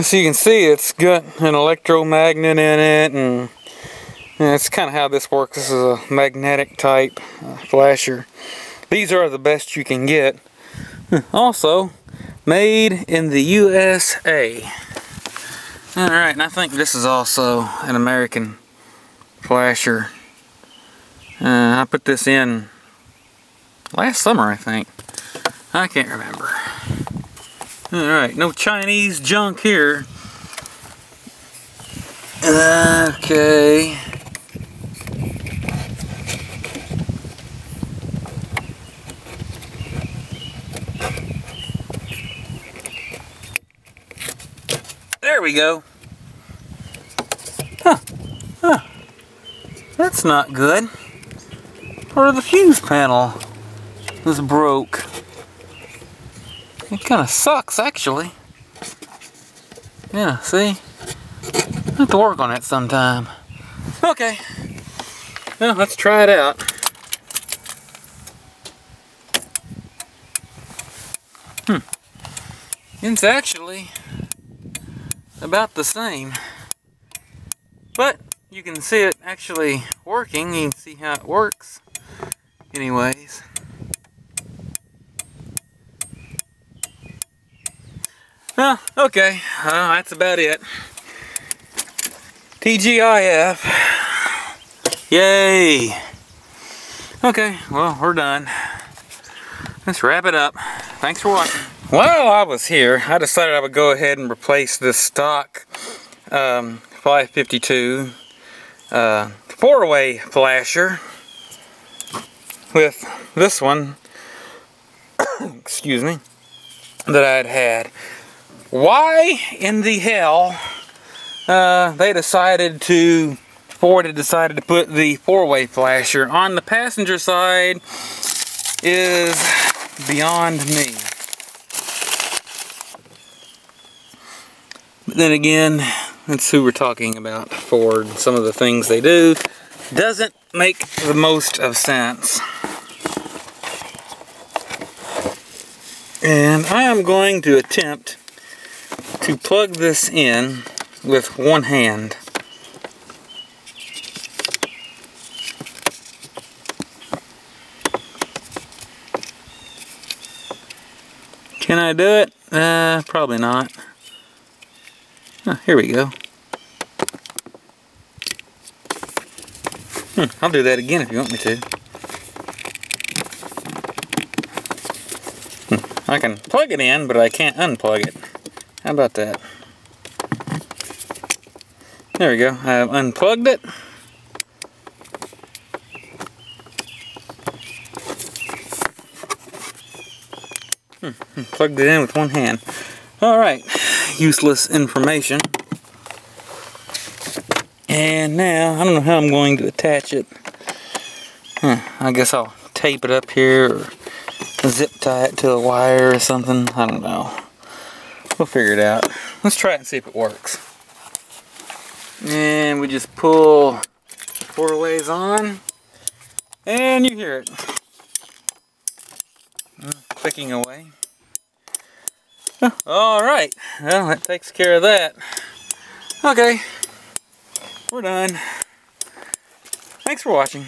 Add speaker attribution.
Speaker 1: So you can see it's got an electromagnet in it and that's kind of how this works. This is a magnetic type uh, flasher. These are the best you can get. Also, made in the USA. Alright, and I think this is also an American flasher. Uh, I put this in last summer, I think. I can't remember. Alright, no Chinese junk here. Okay. There we go. Huh. Huh. That's not good. Or the fuse panel is broke. It kind of sucks, actually. Yeah, see? I have to work on it sometime. Okay. Well, let's try it out. Hmm. It's actually about the same. But you can see it actually working. You can see how it works. Anyways. Okay. Uh, that's about it. TGIF. Yay. Okay, well, we're done. Let's wrap it up. Thanks for watching. While I was here, I decided I would go ahead and replace this stock um, 552 uh, four-way flasher with this one, excuse me, that I had had. Why in the hell uh, they decided to, Ford had decided to put the four-way flasher on the passenger side is beyond me. But then again, that's who we're talking about, Ford. Some of the things they do doesn't make the most of sense. And I am going to attempt to plug this in with one hand. Can I do it? Uh, probably not. Oh, here we go. Hmm, I'll do that again if you want me to. Hmm, I can plug it in, but I can't unplug it. How about that? There we go. I have unplugged it. Hmm, plugged it in with one hand. Alright, useless information. And now, I don't know how I'm going to attach it. Huh, I guess I'll tape it up here or zip tie it to a wire or something. I don't know. We'll figure it out. Let's try it and see if it works. And we just pull four ways on. And you hear it. Mm, clicking away. Alright, well that takes care of that. Okay, we're done. Thanks for watching.